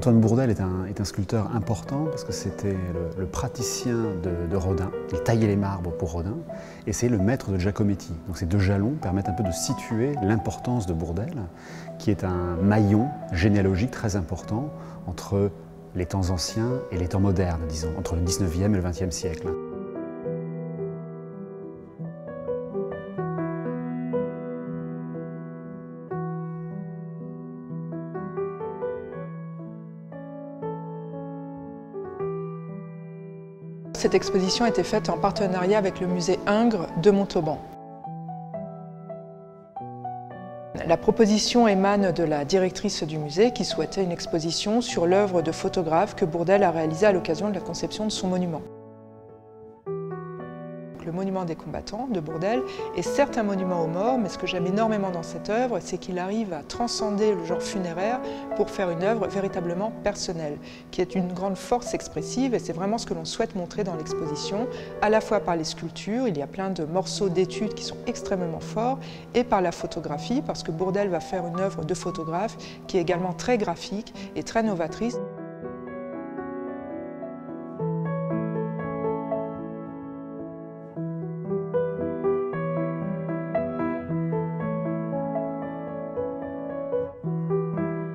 Antoine Bourdel est un, sculpteur important parce que c'était le, praticien de, Rodin. Il taillait les marbres pour Rodin et c'est le maître de Giacometti. Donc ces deux jalons permettent un peu de situer l'importance de Bourdel, qui est un maillon généalogique très important entre les temps anciens et les temps modernes, disons, entre le 19e et le 20e siècle. Cette exposition été faite en partenariat avec le musée Ingres de Montauban. La proposition émane de la directrice du musée qui souhaitait une exposition sur l'œuvre de photographe que Bourdel a réalisée à l'occasion de la conception de son monument le monument des combattants de Bourdel est certes un monument aux morts, mais ce que j'aime énormément dans cette œuvre, c'est qu'il arrive à transcender le genre funéraire pour faire une œuvre véritablement personnelle, qui est une grande force expressive, et c'est vraiment ce que l'on souhaite montrer dans l'exposition, à la fois par les sculptures, il y a plein de morceaux d'études qui sont extrêmement forts, et par la photographie, parce que Bourdel va faire une œuvre de photographe qui est également très graphique et très novatrice.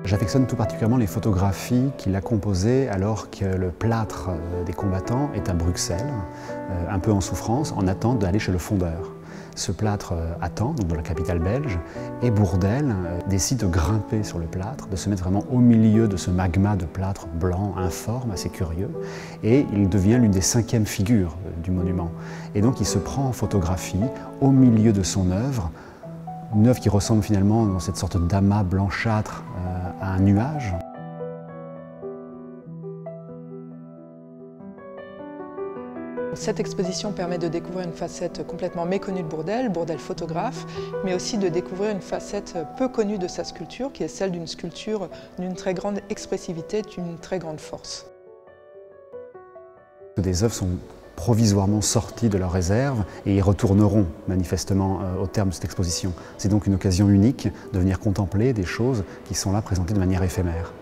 J'affectionne tout particulièrement les photographies qu'il a composées alors que le plâtre euh, des combattants est à Bruxelles, euh, un peu en souffrance, en attente d'aller chez le fondeur. Ce plâtre euh, attend, donc dans la capitale belge, et Bourdel décide de grimper sur le plâtre, de se mettre vraiment au milieu de ce magma de plâtre blanc, informe, assez curieux, et il devient l'une des cinquièmes figures du monument. Et donc il se prend en photographie au milieu de son œuvre, une œuvre qui ressemble finalement dans cette sorte d'amas blanchâtre à un nuage. Cette exposition permet de découvrir une facette complètement méconnue de Bourdel, Bourdel photographe, mais aussi de découvrir une facette peu connue de sa sculpture, qui est celle d'une sculpture d'une très grande expressivité, d'une très grande force. Des œuvres sont provisoirement sortis de leur réserve et y retourneront manifestement euh, au terme de cette exposition. C'est donc une occasion unique de venir contempler des choses qui sont là présentées de manière éphémère.